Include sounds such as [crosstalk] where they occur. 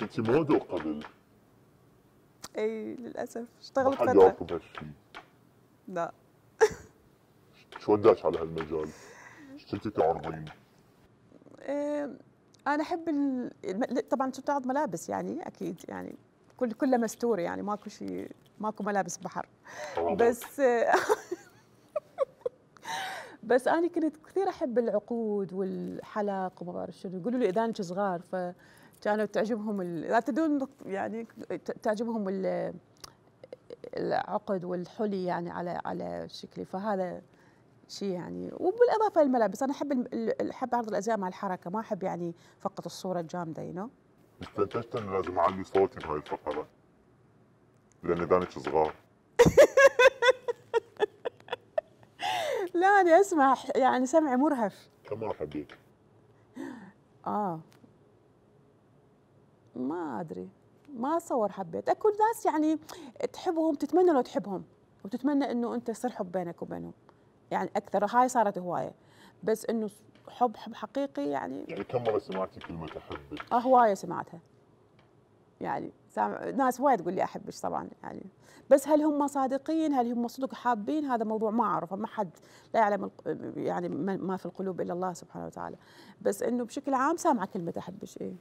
كنتي مودة قبل. أي للأسف. اشتغلت حد فترة. يعرف بهالشيء لا. [laughs] شو وداك على هالمجال؟ إيش كنتي تعرضين؟ إيه، أنا أحب ال... طبعا شو بتعرض ملابس يعني أكيد يعني. كل كله مستور يعني ماكو شيء ماكو ملابس بحر. بس [laughs] بس أنا كنت كثير أحب العقود والحلق وما بعرف شنو. يقولوا لي اذانك صغار فكانوا تعجبهم. لا تدرون يعني تعجبهم ال... العقد والحلي يعني على على شكلي. فهذا شيء يعني وبالإضافة للملابس أنا أحب أحب عرض الأزياء مع الحركة. ما أحب يعني فقط الصورة الجامدة يو استنتجت انه لازم أعلي صوتي بهاي الفقرة. لأن اذانك صغار. [laughs] لا أنا أسمع يعني سمعي مرهف. كم حبيت آه. ما أدري. ما اتصور حبيت. أكو ناس يعني تحبهم تتمنى لو تحبهم وتتمنى إنه أنت يصير حب بينك وبينهم. يعني أكثر هاي صارت هواية. بس إنه حب حب حقيقي يعني يعني كم مرة سمعتي كلمة أحبك؟ آه هواية سمعتها. يعني ناس وايد تقول لي احبش طبعا يعني. بس هل هم صادقين؟ هل هم صدق حابين؟ هذا موضوع ما أعرفه ما حد لا يعلم يعني ما في القلوب إلا الله سبحانه وتعالى. بس إنه بشكل عام سامعه كلمة احبش إيه.